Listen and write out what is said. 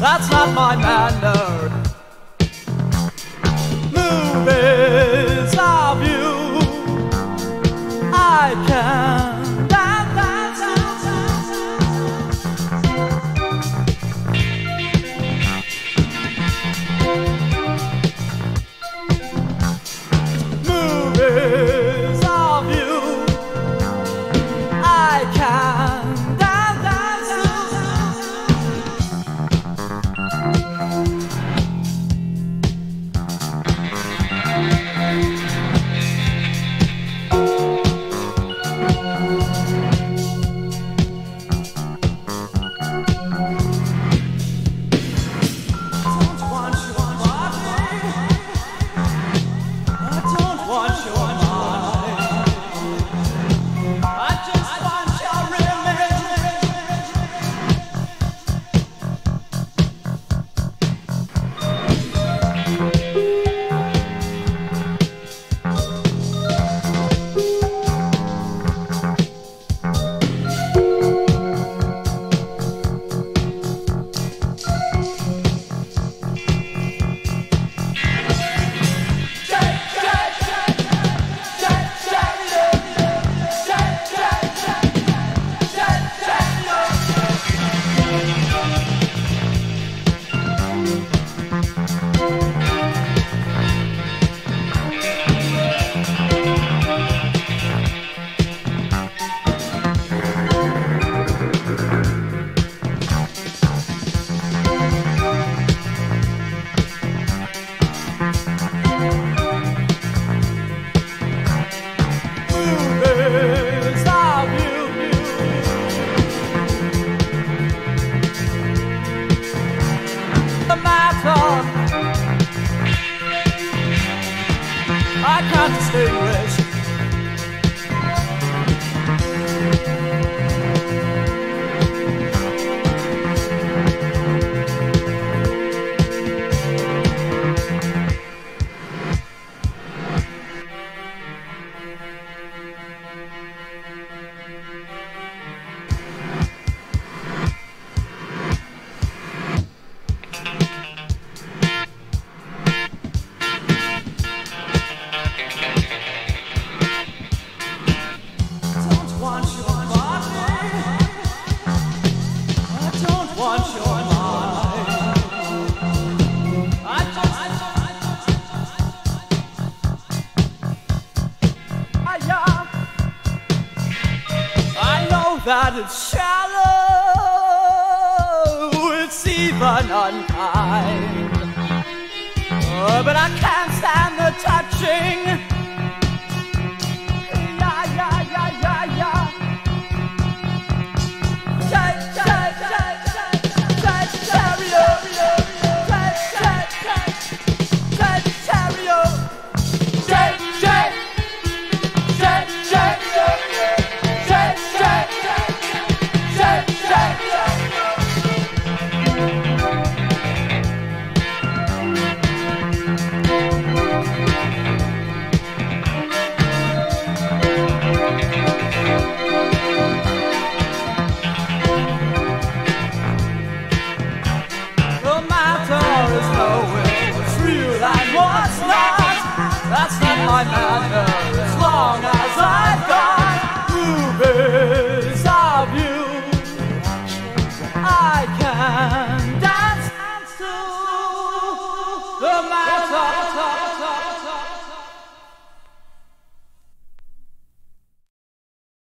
That's not my manner. Movies I can't stay away. That it's shallow, it's even unkind. Oh, but I can't stand the touching. my madness.